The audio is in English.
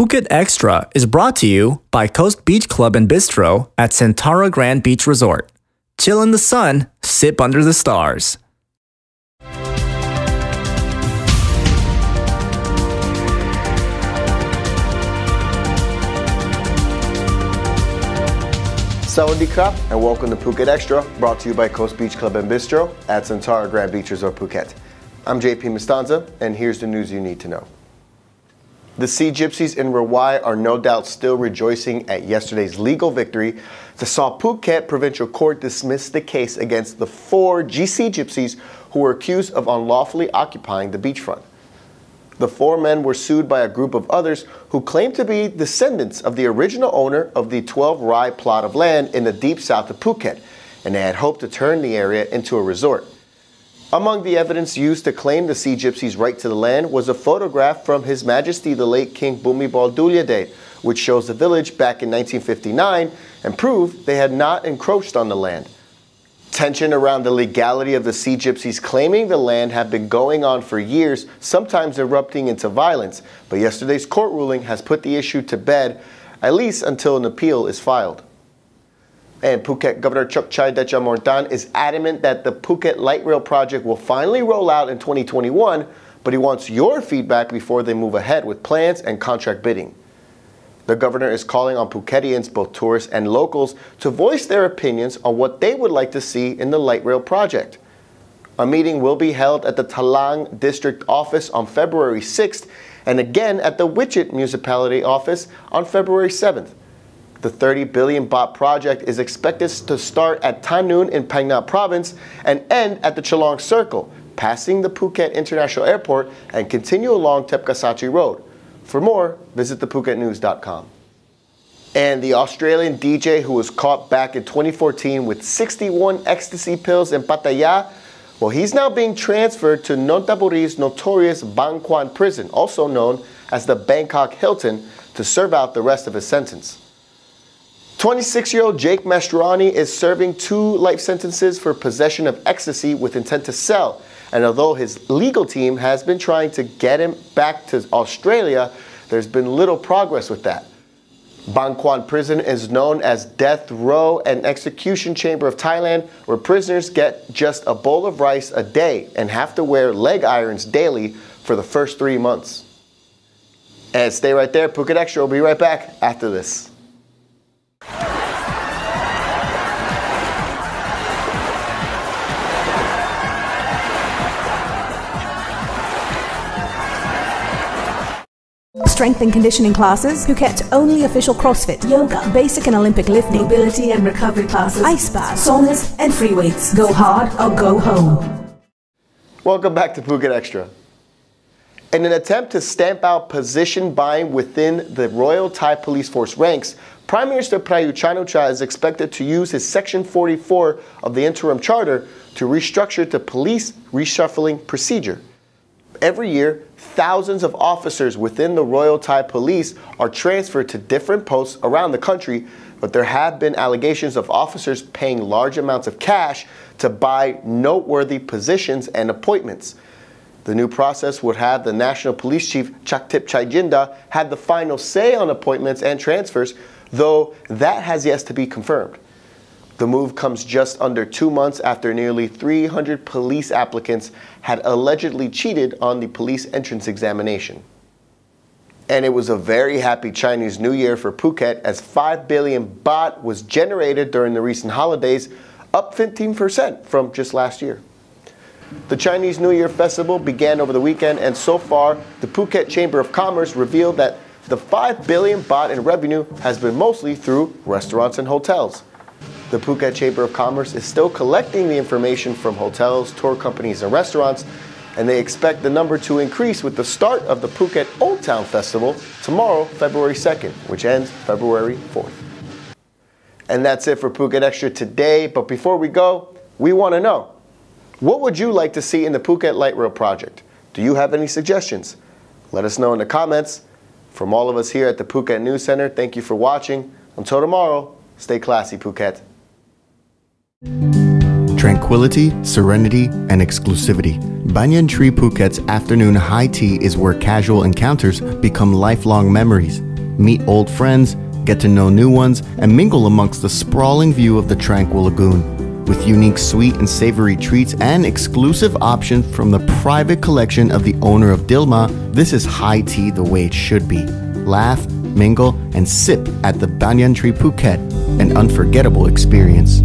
Phuket Xtra is brought to you by Coast Beach Club and Bistro at Centara Grand Beach Resort. Chill in the sun, sip under the stars. Krap and welcome to Phuket Xtra, brought to you by Coast Beach Club and Bistro at Centara Grand Beach Resort Phuket. I'm JP Mustanza, and here's the news you need to know. The Sea Gypsies in Rawai are no doubt still rejoicing at yesterday's legal victory. The Saw Phuket Provincial Court dismissed the case against the four GC Gypsies who were accused of unlawfully occupying the beachfront. The four men were sued by a group of others who claimed to be descendants of the original owner of the 12 Rai plot of land in the deep south of Phuket, and they had hoped to turn the area into a resort. Among the evidence used to claim the Sea Gypsies' right to the land was a photograph from His Majesty the late King Bhumibol Adulyadej, which shows the village back in 1959 and proved they had not encroached on the land. Tension around the legality of the Sea Gypsies claiming the land had been going on for years, sometimes erupting into violence, but yesterday's court ruling has put the issue to bed, at least until an appeal is filed. And Phuket Governor Chokchai Dejamortan is adamant that the Phuket Light Rail project will finally roll out in 2021, but he wants your feedback before they move ahead with plans and contract bidding. The governor is calling on Phuketians, both tourists and locals, to voice their opinions on what they would like to see in the light rail project. A meeting will be held at the Thalang District Office on February 6th and again at the Wichit Municipality Office on February 7th. The 30 billion baht project is expected to start at Tha Nun in Phang Nga province and end at the Chalong Circle, passing the Phuket International Airport and continue along Thepkrasattri Road. For more, visit thephuketnews.com. And the Australian DJ who was caught back in 2014 with 61 ecstasy pills in Pattaya, well, he's now being transferred to Nonthaburi's notorious Bang Kwang prison, also known as the Bangkok Hilton, to serve out the rest of his sentence. 26 year old Jake Mastroeni is serving two life sentences for possession of ecstasy with intent to sell. And although his legal team has been trying to get him back to Australia, there's been little progress with that. Bang Kwang Prison is known as Death Row and Execution Chamber of Thailand, where prisoners get just a bowl of rice a day and have to wear leg irons daily for the first three months. And stay right there, Phuket Xtra will be right back after this. Strength and conditioning classes, who Phuket only official CrossFit, yoga, basic and Olympic lifting, mobility and recovery classes, ice baths, saunas, and free weights. Go hard or go home. Welcome back to Phuket Xtra. In an attempt to stamp out position buying within the Royal Thai Police Force ranks, Prime Minister Prayut Chan-o-cha is expected to use his Section 44 of the interim charter to restructure the police reshuffling procedure. Every year, thousands of officers within the Royal Thai Police are transferred to different posts around the country, but there have been allegations of officers paying large amounts of cash to buy noteworthy positions and appointments. The new process would have the National Police Chief Chakthip Chaijinda have the final say on appointments and transfers, though that has yet to be confirmed. The move comes just under two months after nearly 300 police applicants had allegedly cheated on the police entrance examination. And it was a very happy Chinese New Year for Phuket as 5 billion baht was generated during the recent holidays, up 15% from just last year. The Chinese New Year festival began over the weekend, and so far, the Phuket Chamber of Commerce revealed that the 5 billion baht in revenue has been mostly through restaurants and hotels. The Phuket Chamber of Commerce is still collecting the information from hotels, tour companies, and restaurants, and they expect the number to increase with the start of the Phuket Old Town Festival tomorrow, February 2nd, which ends February 4th. And that's it for Phuket Xtra today. But before we go, we want to know what would you like to see in the Phuket Light Rail project? Do you have any suggestions? Let us know in the comments. From all of us here at the Phuket News Center, thank you for watching. Until tomorrow, stay classy, Phuket. Tranquility, serenity, and exclusivity. Banyan Tree Phuket's afternoon high tea is where casual encounters become lifelong memories. meet old friends, get to know new ones, and mingle amongst the sprawling view of the tranquil lagoon. With unique sweet and savory treats and exclusive options from the private collection of the owner of Dilmah, this is high tea the way it should be. Laugh, mingle, and sip at the Banyan Tree Phuket, an unforgettable experience.